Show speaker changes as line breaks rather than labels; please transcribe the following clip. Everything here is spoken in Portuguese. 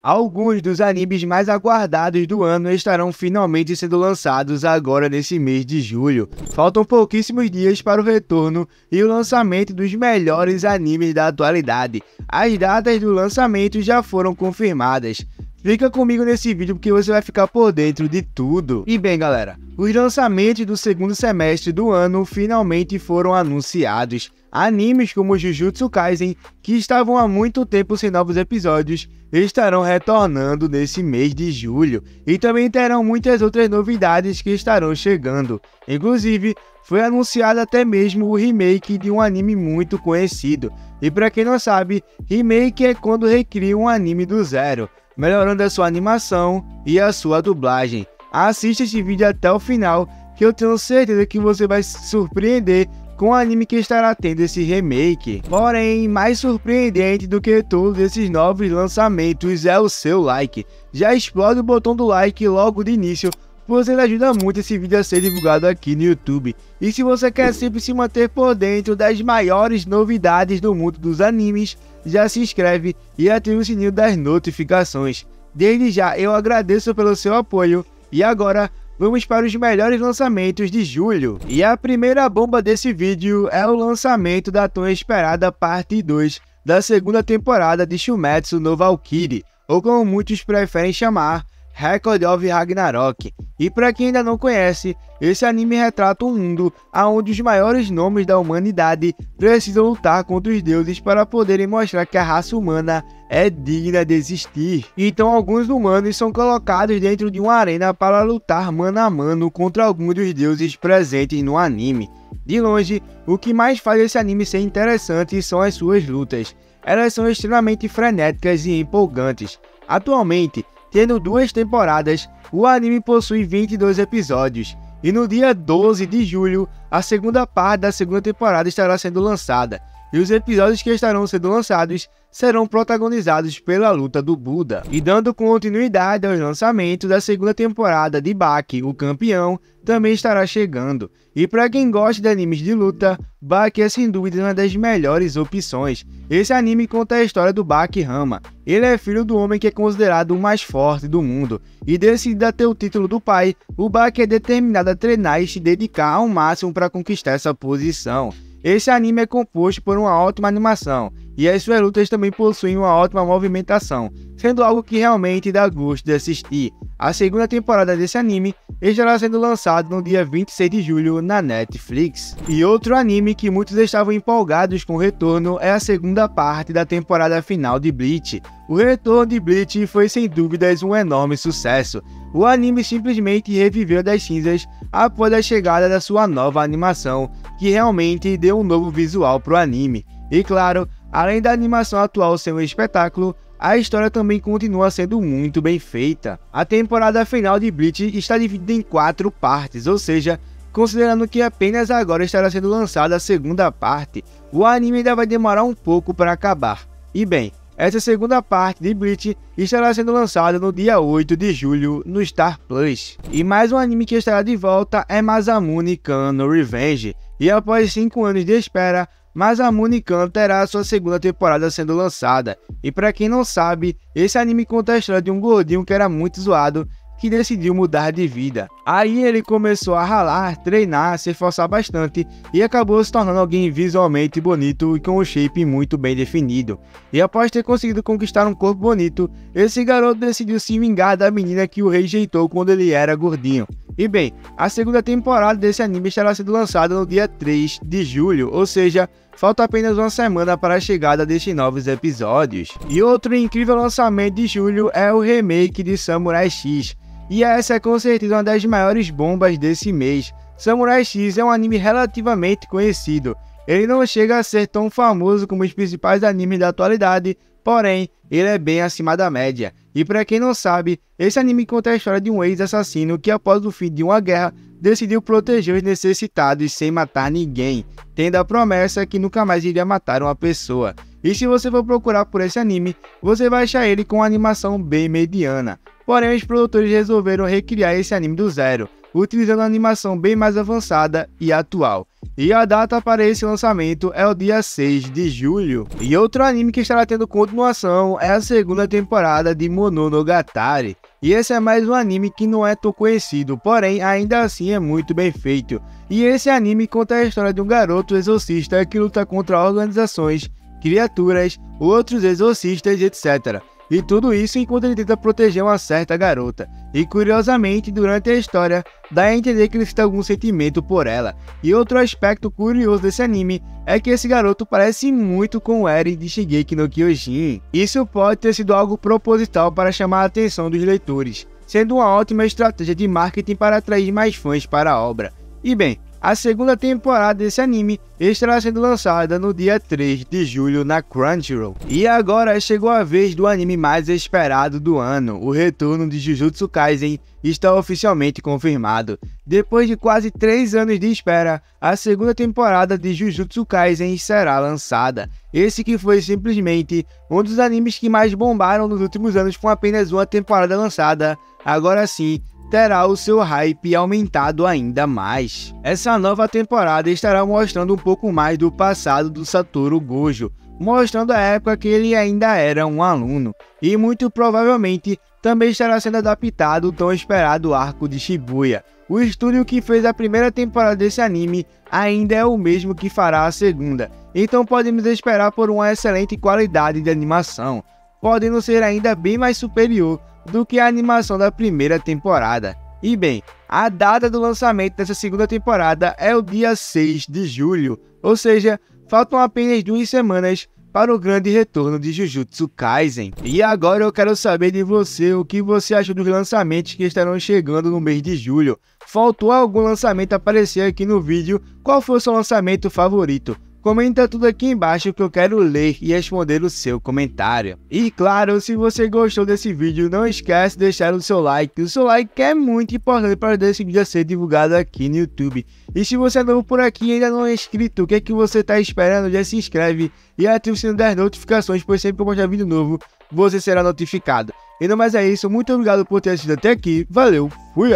Alguns dos animes mais aguardados do ano estarão finalmente sendo lançados agora nesse mês de julho. Faltam pouquíssimos dias para o retorno e o lançamento dos melhores animes da atualidade. As datas do lançamento já foram confirmadas. Fica comigo nesse vídeo porque você vai ficar por dentro de tudo. E bem galera, os lançamentos do segundo semestre do ano finalmente foram anunciados. Animes como Jujutsu Kaisen, que estavam há muito tempo sem novos episódios, estarão retornando nesse mês de julho e também terão muitas outras novidades que estarão chegando. Inclusive, foi anunciado até mesmo o remake de um anime muito conhecido. E para quem não sabe, remake é quando recria um anime do zero, melhorando a sua animação e a sua dublagem. Assista esse vídeo até o final, que eu tenho certeza que você vai se surpreender com o anime que estará tendo esse remake. Porém, mais surpreendente do que todos esses novos lançamentos é o seu like. Já explode o botão do like logo de início, pois ele ajuda muito esse vídeo a ser divulgado aqui no YouTube. E se você quer sempre se manter por dentro das maiores novidades do mundo dos animes, já se inscreve e ative o sininho das notificações. Desde já eu agradeço pelo seu apoio e agora vamos para os melhores lançamentos de julho. E a primeira bomba desse vídeo é o lançamento da tão esperada parte 2 da segunda temporada de Shumetsu no Valkyrie, ou como muitos preferem chamar, Record of Ragnarok. E para quem ainda não conhece, esse anime retrata um mundo onde os maiores nomes da humanidade precisam lutar contra os deuses para poderem mostrar que a raça humana é digna de existir. Então alguns humanos são colocados dentro de uma arena para lutar mano a mano contra alguns dos deuses presentes no anime. De longe, o que mais faz esse anime ser interessante são as suas lutas. Elas são extremamente frenéticas e empolgantes. Atualmente, Tendo duas temporadas, o anime possui 22 episódios, e no dia 12 de julho, a segunda parte da segunda temporada estará sendo lançada, e os episódios que estarão sendo lançados serão protagonizados pela luta do Buda. E dando continuidade aos lançamentos da segunda temporada de Baki, o campeão, também estará chegando. E para quem gosta de animes de luta, Baki é sem dúvida uma das melhores opções. Esse anime conta a história do Baki Rama. Ele é filho do homem que é considerado o mais forte do mundo, e decidido a ter o título do pai, o Baki é determinado a treinar e se dedicar ao máximo para conquistar essa posição. Esse anime é composto por uma ótima animação, e as suas lutas também possuem uma ótima movimentação, sendo algo que realmente dá gosto de assistir. A segunda temporada desse anime estará sendo lançado no dia 26 de julho na Netflix. E outro anime que muitos estavam empolgados com o retorno é a segunda parte da temporada final de Bleach. O retorno de Bleach foi sem dúvidas um enorme sucesso. O anime simplesmente reviveu das cinzas após a chegada da sua nova animação, que realmente deu um novo visual para o anime. E claro, além da animação atual ser um espetáculo, a história também continua sendo muito bem feita. A temporada final de Bleach está dividida em quatro partes, ou seja, considerando que apenas agora estará sendo lançada a segunda parte, o anime ainda vai demorar um pouco para acabar. E bem, essa segunda parte de Bleach estará sendo lançada no dia 8 de julho no Star Plus. E mais um anime que estará de volta é Masamune Kano Revenge, e após 5 anos de espera, Masamune Kan terá sua segunda temporada sendo lançada. E para quem não sabe, esse anime conta a história de um gordinho que era muito zoado que decidiu mudar de vida. Aí ele começou a ralar, treinar, se esforçar bastante e acabou se tornando alguém visualmente bonito e com um shape muito bem definido. E após ter conseguido conquistar um corpo bonito, esse garoto decidiu se vingar da menina que o rejeitou quando ele era gordinho. E bem, a segunda temporada desse anime estará sendo lançada no dia 3 de julho, ou seja, falta apenas uma semana para a chegada destes novos episódios. E outro incrível lançamento de julho é o remake de Samurai X, e essa é com certeza uma das maiores bombas desse mês. Samurai X é um anime relativamente conhecido. Ele não chega a ser tão famoso como os principais animes da atualidade, porém, ele é bem acima da média. E para quem não sabe, esse anime conta a história de um ex-assassino que após o fim de uma guerra, decidiu proteger os necessitados sem matar ninguém, tendo a promessa que nunca mais iria matar uma pessoa. E se você for procurar por esse anime, você vai achar ele com uma animação bem mediana. Porém, os produtores resolveram recriar esse anime do zero, utilizando animação bem mais avançada e atual. e a data para esse lançamento é o dia 6 de julho. E outro anime que estará tendo continuação é a segunda temporada de Mononogatari. E esse é mais um anime que não é tão conhecido, porém ainda assim é muito bem feito. E esse anime conta a história de um garoto exorcista que luta contra organizações, criaturas, outros exorcistas, etc. E tudo isso enquanto ele tenta proteger uma certa garota. E curiosamente, durante a história, dá a entender que ele sente algum sentimento por ela. E outro aspecto curioso desse anime é que esse garoto parece muito com o Eren de Shigeki no Kyojin. Isso pode ter sido algo proposital para chamar a atenção dos leitores, sendo uma ótima estratégia de marketing para atrair mais fãs para a obra. E bem, a segunda temporada desse anime estará sendo lançada no dia 3 de julho na Crunchyroll. E agora chegou a vez do anime mais esperado do ano, o retorno de Jujutsu Kaisen está oficialmente confirmado. Depois de quase 3 anos de espera, a segunda temporada de Jujutsu Kaisen será lançada. Esse que foi simplesmente um dos animes que mais bombaram nos últimos anos com apenas uma temporada lançada, agora sim terá o seu hype aumentado ainda mais. Essa nova temporada estará mostrando um pouco mais do passado do Satoru Gojo, mostrando a época que ele ainda era um aluno, e muito provavelmente também estará sendo adaptado o tão esperado arco de Shibuya. O estúdio que fez a primeira temporada desse anime ainda é o mesmo que fará a segunda, então podemos esperar por uma excelente qualidade de animação, podendo ser ainda bem mais superior do que a animação da primeira temporada. E bem, a data do lançamento dessa segunda temporada é o dia 6 de julho, ou seja, faltam apenas duas semanas para o grande retorno de Jujutsu Kaisen. E agora eu quero saber de você o que você achou dos lançamentos que estarão chegando no mês de julho. Faltou algum lançamento aparecer aqui no vídeo? Qual foi o seu lançamento favorito? Comenta tudo aqui embaixo que eu quero ler e responder o seu comentário. E claro, se você gostou desse vídeo, não esquece de deixar o seu like. O seu like é muito importante para esse vídeo ser divulgado aqui no YouTube. E se você é novo por aqui e ainda não é inscrito, o que é que você está esperando? Já se inscreve e ative o sininho das notificações, pois sempre que eu mostrar vídeo novo, você será notificado. E não mais é isso, muito obrigado por ter assistido até aqui, valeu, fui!